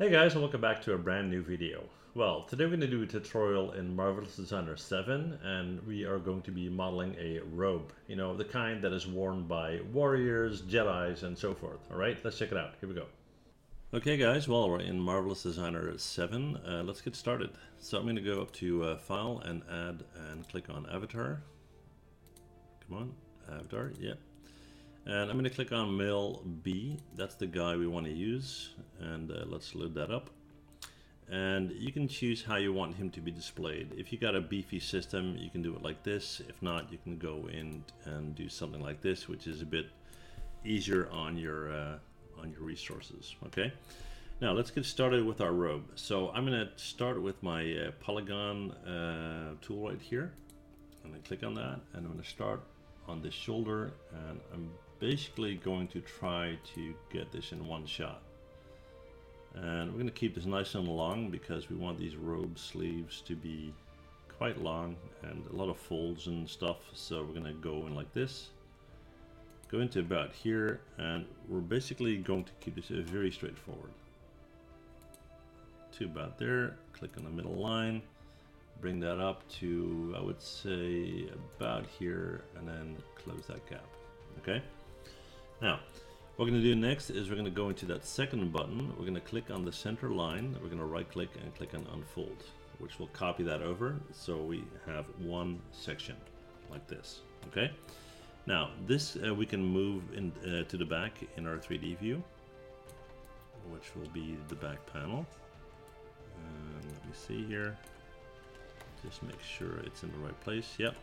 Hey guys and welcome back to a brand new video. Well, today we're going to do a tutorial in Marvelous Designer 7 and we are going to be modeling a robe. You know, the kind that is worn by warriors, Jedis, and so forth. Alright, let's check it out. Here we go. Okay guys, well we're in Marvelous Designer 7. Uh, let's get started. So I'm going to go up to uh, File and Add and click on Avatar. Come on, Avatar, yep. And I'm going to click on male B. That's the guy we want to use. And uh, let's load that up. And you can choose how you want him to be displayed. If you got a beefy system, you can do it like this. If not, you can go in and do something like this, which is a bit easier on your uh, on your resources. Okay. Now let's get started with our robe. So I'm going to start with my uh, polygon uh, tool right here. And I'm going to click on that, and I'm going to start on the shoulder, and I'm basically going to try to get this in one shot. And we're going to keep this nice and long because we want these robe sleeves to be quite long and a lot of folds and stuff. So we're going to go in like this, go into about here, and we're basically going to keep this very straightforward. To about there, click on the middle line, bring that up to, I would say, about here, and then close that gap. Okay. Now, what we're going to do next is we're going to go into that second button. We're going to click on the center line. We're going to right click and click on unfold, which will copy that over. So we have one section like this. Okay. Now this uh, we can move in uh, to the back in our 3D view, which will be the back panel. Let me see here. Just make sure it's in the right place. Yep.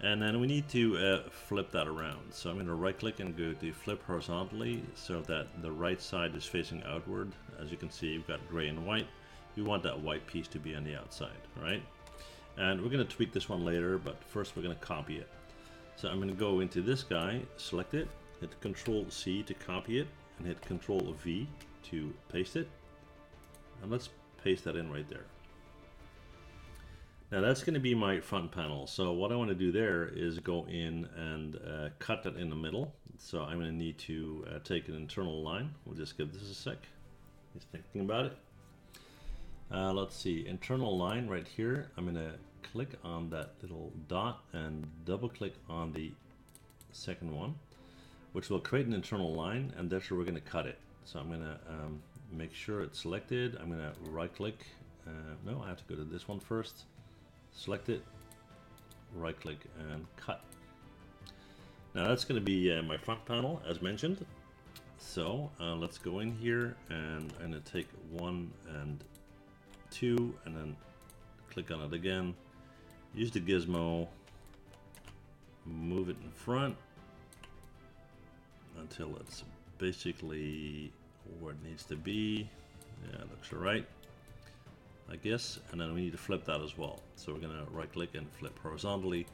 And then we need to uh, flip that around. So I'm going to right click and go to flip horizontally so that the right side is facing outward. As you can see, you've got gray and white. We want that white piece to be on the outside, right? And we're going to tweak this one later, but first we're going to copy it. So I'm going to go into this guy, select it, hit Control C to copy it, and hit Control V to paste it. And let's paste that in right there. Now that's going to be my front panel. So what I want to do there is go in and uh, cut that in the middle. So I'm going to need to uh, take an internal line. We'll just give this a sec. Just thinking about it. Uh, let's see, internal line right here. I'm going to click on that little dot and double click on the second one, which will create an internal line and that's where we're going to cut it. So I'm going to um, make sure it's selected. I'm going to right click. Uh, no, I have to go to this one first select it, right click and cut. Now that's going to be uh, my front panel as mentioned. So uh, let's go in here and I'm going to take one and two and then click on it again. Use the gizmo, move it in front until it's basically where it needs to be. Yeah, looks alright. I guess, and then we need to flip that as well. So we're going to right click and flip horizontally.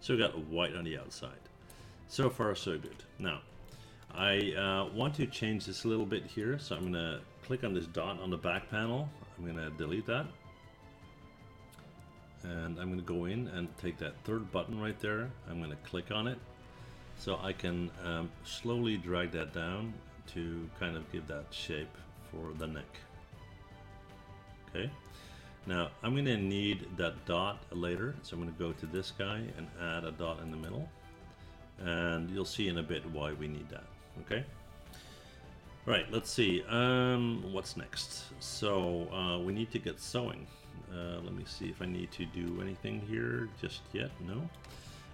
So we got white on the outside. So far so good. Now, I uh, want to change this a little bit here. So I'm going to click on this dot on the back panel. I'm to delete that. And I'm going to go in and take that third button right there. I'm going to click on it. So I can um, slowly drag that down to kind of give that shape for the neck. Okay. Now I'm going to need that dot later, so I'm going to go to this guy and add a dot in the middle. And you'll see in a bit why we need that, okay? Right, let's see, um, what's next? So uh, we need to get sewing. Uh, let me see if I need to do anything here just yet, no.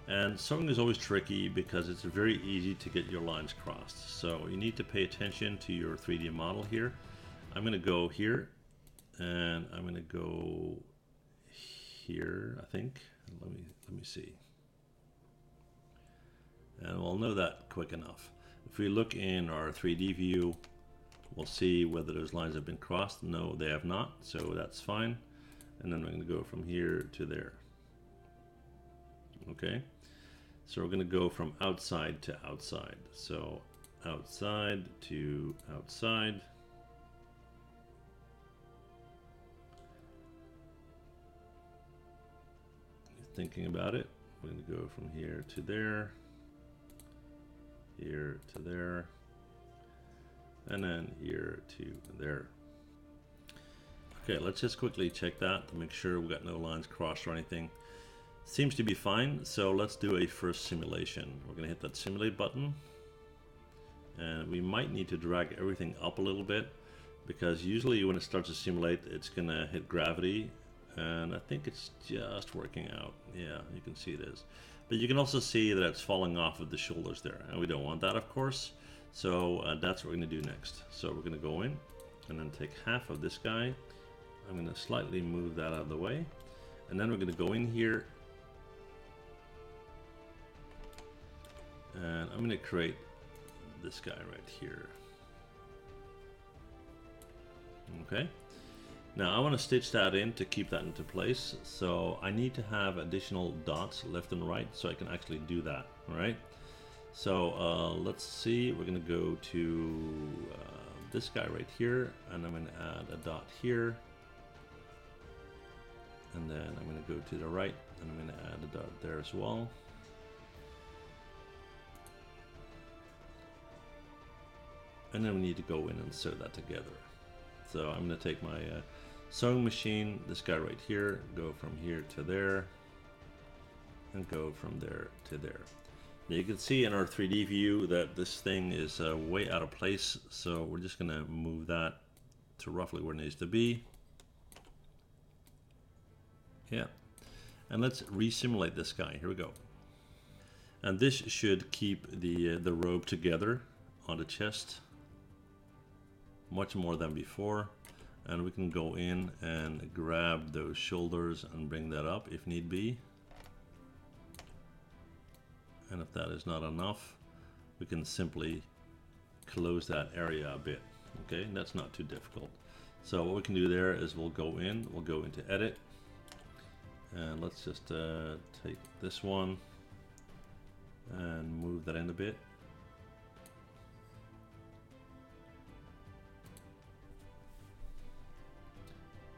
And sewing is always tricky because it's very easy to get your lines crossed. So you need to pay attention to your 3D model here. I'm going to go here and I'm going to go here, I think. Let me let me see. And we'll know that quick enough. If we look in our 3D view, we'll see whether those lines have been crossed. No, they have not, so that's fine. And then we're going to go from here to there. Okay, so we're going to go from outside to outside. So outside to outside. Thinking about it. I'm going to go from here to there, here to there, and then here to there. Okay, let's just quickly check that to make sure we got no lines crossed or anything. Seems to be fine, so let's do a first simulation. We're gonna hit that simulate button. And we might need to drag everything up a little bit because usually when it starts to simulate, it's gonna hit gravity and I think it's just working out. Yeah, you can see it is. But you can also see that it's falling off of the shoulders there and we don't want that of course. So uh, that's what we're gonna do next. So we're gonna go in and then take half of this guy. I'm gonna slightly move that out of the way. And then we're gonna go in here and I'm gonna create this guy right here. Okay. Now I want to stitch that in to keep that into place. So I need to have additional dots left and right so I can actually do that. All right. So uh, let's see. We're going to go to uh, this guy right here, and I'm going to add a dot here. And then I'm going to go to the right, and I'm going to add a dot there as well. And then we need to go in and sew that together. So I'm going to take my uh, sewing machine, this guy right here, go from here to there, and go from there to there. Now you can see in our 3D view that this thing is uh, way out of place, so we're just going to move that to roughly where it needs to be. Yeah, and let's resimulate this guy. Here we go. And this should keep the uh, the robe together on the chest much more than before and we can go in and grab those shoulders and bring that up if need be. And if that is not enough we can simply close that area a bit okay? That's not too difficult. So what we can do there is we'll go in we'll go into edit and let's just uh, take this one and move that in a bit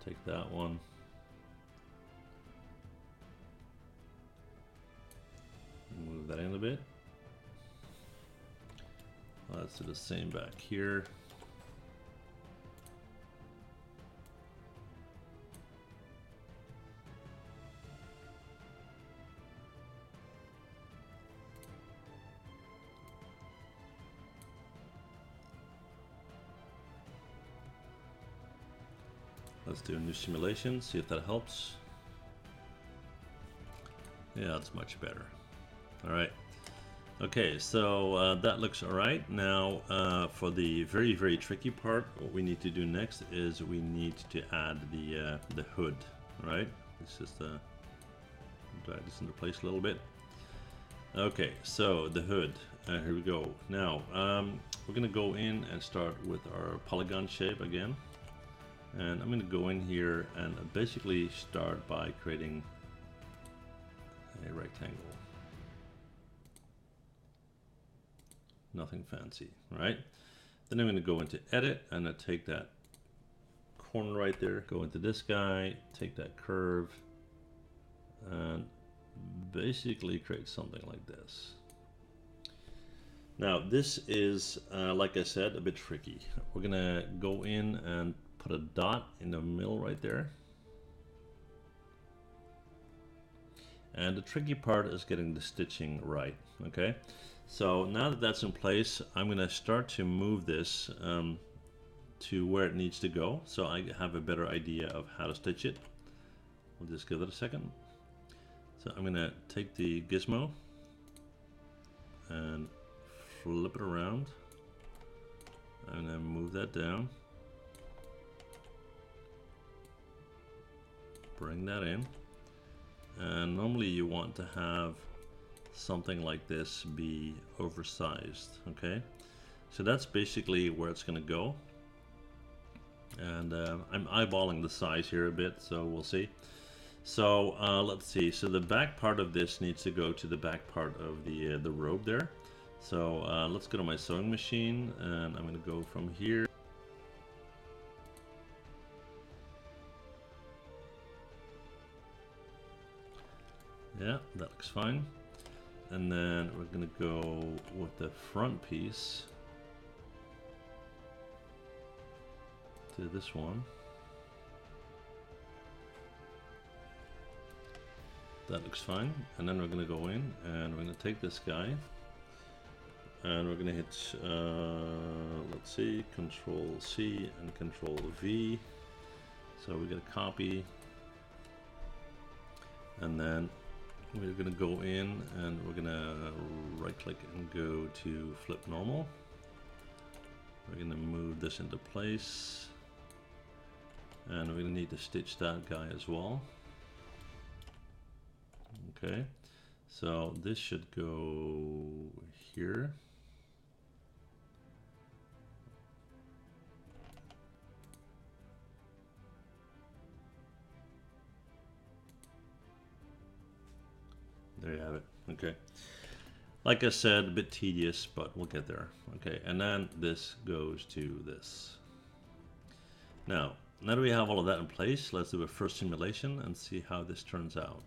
Take that one. Move that in a bit. Let's do the same back here. Do a new simulation, see if that helps. Yeah, that's much better. All right. Okay, so uh, that looks all right. Now, uh, for the very, very tricky part, what we need to do next is we need to add the uh, the hood, right? Let's just uh, drag this into place a little bit. Okay, so the hood. Uh, here we go. Now, um, we're gonna go in and start with our polygon shape again and I'm going to go in here and basically start by creating a rectangle. Nothing fancy right? Then I'm going to go into edit and I take that corner right there go into this guy take that curve and basically create something like this. Now this is uh, like I said a bit tricky. We're gonna go in and put a dot in the middle right there. And the tricky part is getting the stitching right, okay? So now that that's in place, I'm gonna start to move this um, to where it needs to go so I have a better idea of how to stitch it. We'll just give it a second. So I'm gonna take the gizmo and flip it around. I'm gonna move that down. Bring that in. And normally you want to have something like this be oversized okay? So that's basically where it's gonna go. And uh, I'm eyeballing the size here a bit so we'll see. So uh, let's see. So the back part of this needs to go to the back part of the uh, the robe there. So uh, let's go to my sewing machine and I'm gonna go from here Yeah, that looks fine. And then we're gonna go with the front piece to this one. That looks fine. And then we're gonna go in and we're gonna take this guy and we're gonna hit, uh, let's see, control C and control V. So we're gonna copy and then we're going to go in and we're going to right click and go to flip normal. We're going to move this into place and we're to need to stitch that guy as well. Okay, so this should go here. There you have it. Okay. Like I said, a bit tedious, but we'll get there. Okay, and then this goes to this. Now, now that we have all of that in place, let's do a first simulation and see how this turns out.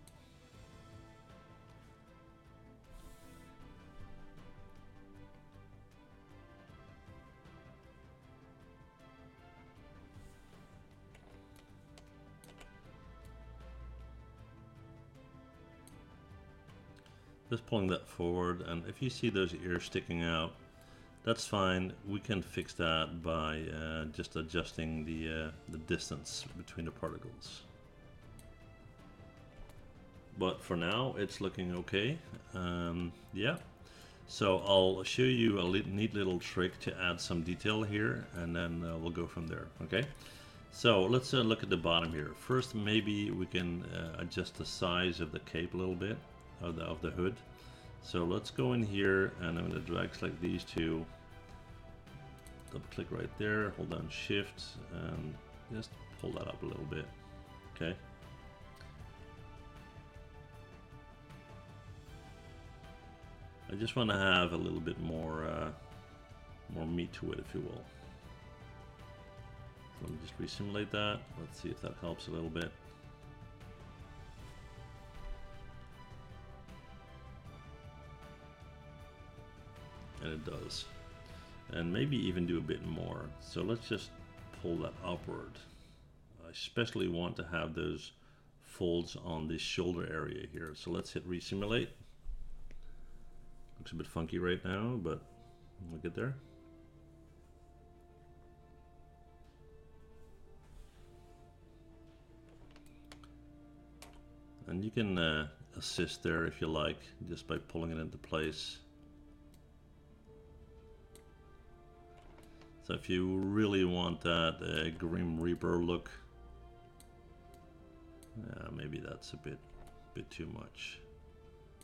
Just pulling that forward and if you see those ears sticking out, that's fine. We can fix that by uh, just adjusting the, uh, the distance between the particles. But for now, it's looking okay. Um, yeah. So I'll show you a neat little trick to add some detail here and then uh, we'll go from there, okay? So let's uh, look at the bottom here. First, maybe we can uh, adjust the size of the cape a little bit of the, of the hood. So let's go in here and I'm going to drag select these two. Double click right there, hold down shift and just pull that up a little bit. Okay. I just want to have a little bit more uh, more meat to it, if you will. Let me just resimulate that. Let's see if that helps a little bit. And it does. And maybe even do a bit more. So let's just pull that upward. I especially want to have those folds on this shoulder area here. So let's hit resimulate. Looks a bit funky right now but we'll get there. And you can uh, assist there if you like just by pulling it into place So if you really want that uh, Grim Reaper look, yeah, maybe that's a bit, bit too much.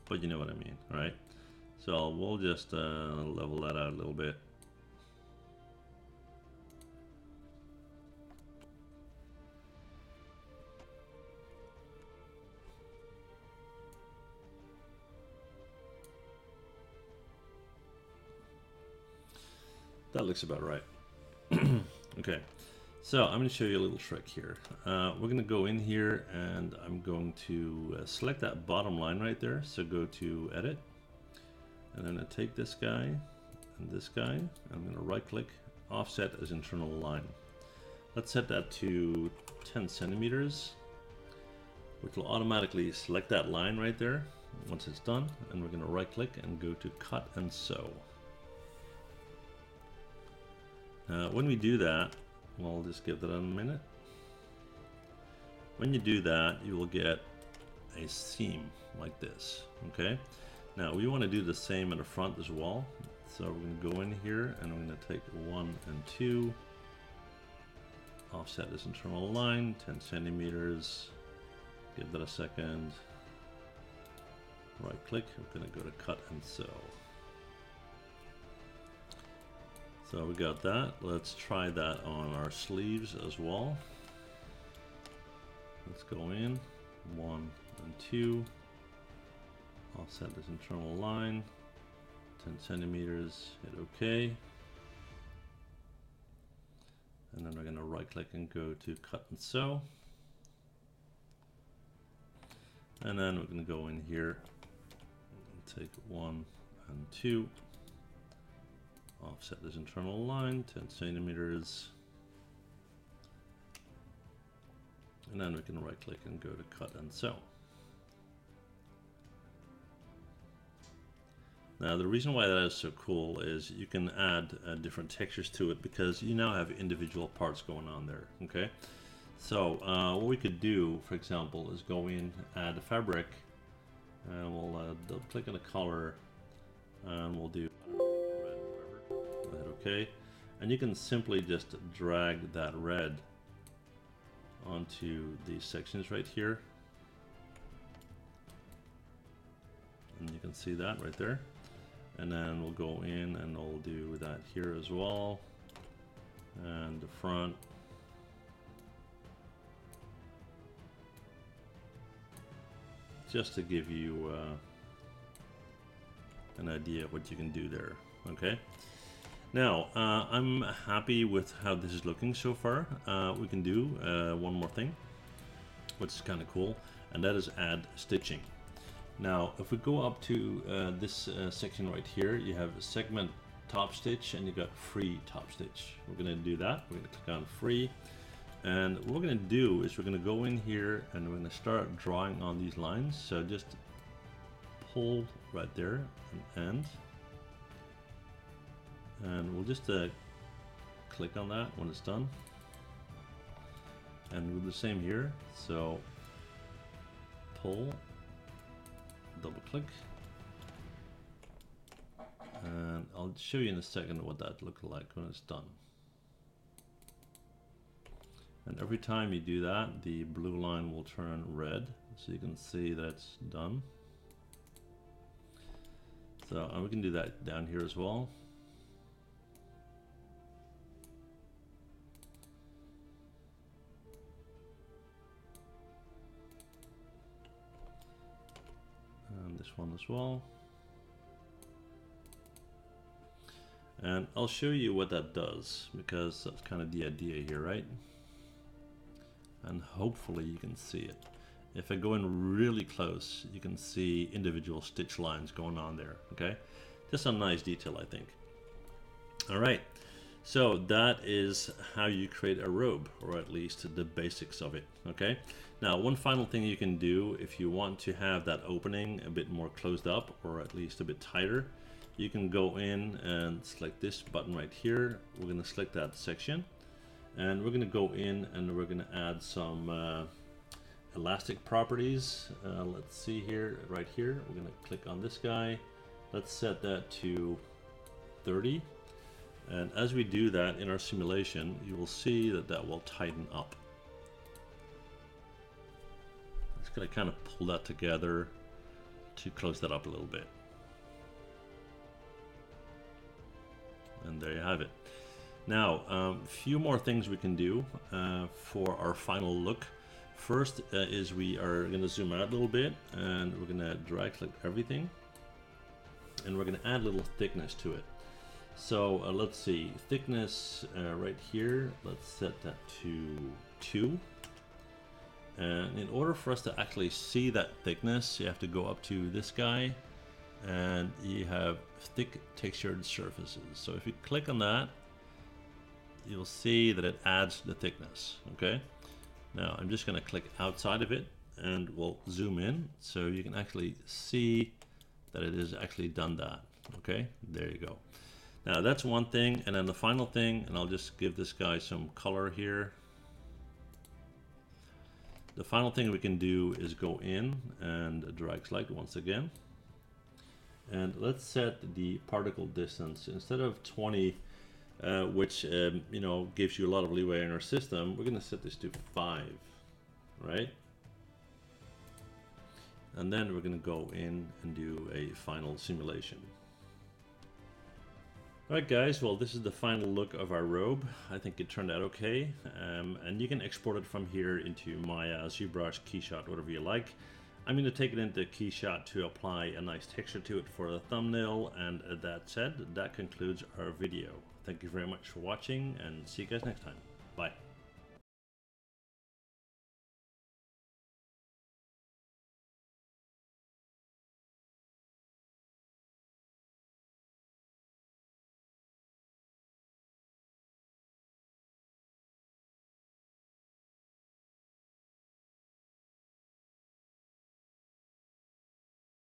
But you know what I mean, right? So we'll just uh, level that out a little bit. Looks about right. okay, so I'm going to show you a little trick here. Uh, we're going to go in here and I'm going to uh, select that bottom line right there. So go to edit and I'm going to take this guy and this guy. I'm going to right click offset as internal line. Let's set that to 10 centimeters, which will automatically select that line right there once it's done. And we're going to right click and go to cut and sew. Uh, when we do that, we'll just give that a minute. When you do that, you will get a seam like this, okay? Now we want to do the same in the front as well. So we're going to go in here and going to take one and two, offset this internal line, 10 centimeters, give that a second, right click, we're going to go to cut and sew. So we got that. Let's try that on our sleeves as well. Let's go in, one and two. Offset this internal line, 10 centimeters, hit OK. And then we're going to right click and go to cut and sew. And then we're going to go in here and take one and two Offset this internal line 10 centimeters. And then we can right click and go to cut and sew. Now the reason why that is so cool is you can add uh, different textures to it because you now have individual parts going on there, okay? So uh, what we could do, for example, is go in, add a fabric, and we'll uh, click on the color, and we'll do whatever. Hit OK, and you can simply just drag that red onto these sections right here. And you can see that right there. And then we'll go in and we'll do that here as well. And the front. Just to give you uh, an idea of what you can do there. Okay. Now, uh, I'm happy with how this is looking so far. Uh, we can do uh, one more thing, which is kind of cool, and that is add stitching. Now, if we go up to uh, this uh, section right here, you have a segment top stitch and you got free top stitch. We're going to do that. We're to click on free. And what we're going to do is we're going to go in here and we're to start drawing on these lines. So just pull right there and end and we'll just uh, click on that when it's done. And we'll do the same here. So pull double click. And I'll show you in a second what that looks like when it's done. And every time you do that the blue line will turn red so you can see that's done. So we can do that down here as well one as well. And I'll show you what that does because that's kind of the idea here, right? And hopefully you can see it. If I go in really close, you can see individual stitch lines going on there, okay? Just a nice detail, I think. All right, so that is how you create a robe, or at least the basics of it, okay? Now, one final thing you can do if you want to have that opening a bit more closed up, or at least a bit tighter, you can go in and select this button right here. We're gonna select that section, and we're gonna go in and we're gonna add some uh, elastic properties. Uh, let's see here, right here, we're gonna click on this guy. Let's set that to 30 and as we do that in our simulation, you will see that that will tighten up. I'm Just going to kind of pull that together to close that up a little bit. And there you have it. Now, a um, few more things we can do uh, for our final look. First uh, is we are going to zoom out a little bit and we're going to drag click everything and we're going to add a little thickness to it. So uh, let's see, thickness uh, right here, let's set that to 2. And in order for us to actually see that thickness, you have to go up to this guy and you have thick textured surfaces. So if you click on that, you'll see that it adds the thickness, okay? Now I'm just gonna click outside of it and we'll zoom in so you can actually see that it has actually done that, okay? There you go. Now that's one thing, and then the final thing, and I'll just give this guy some color here. The final thing we can do is go in and drag select once again. And let's set the particle distance instead of 20, uh, which um, you know gives you a lot of leeway in our system. We're going to set this to five, right? And then we're going to go in and do a final simulation. Alright guys, well this is the final look of our robe. I think it turned out okay. Um, and you can export it from here into Maya, ZBrush, Keyshot, whatever you like. I'm going to take it into Keyshot to apply a nice texture to it for the thumbnail. And that said, that concludes our video. Thank you very much for watching and see you guys next time.